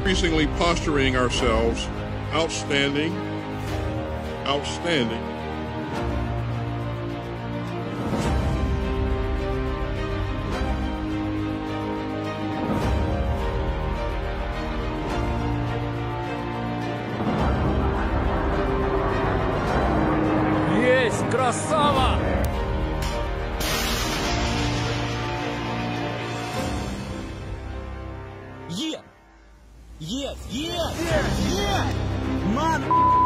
increasingly posturing ourselves outstanding, outstanding. Есть, красава! Yes, yes, yes, yes, yes. mother.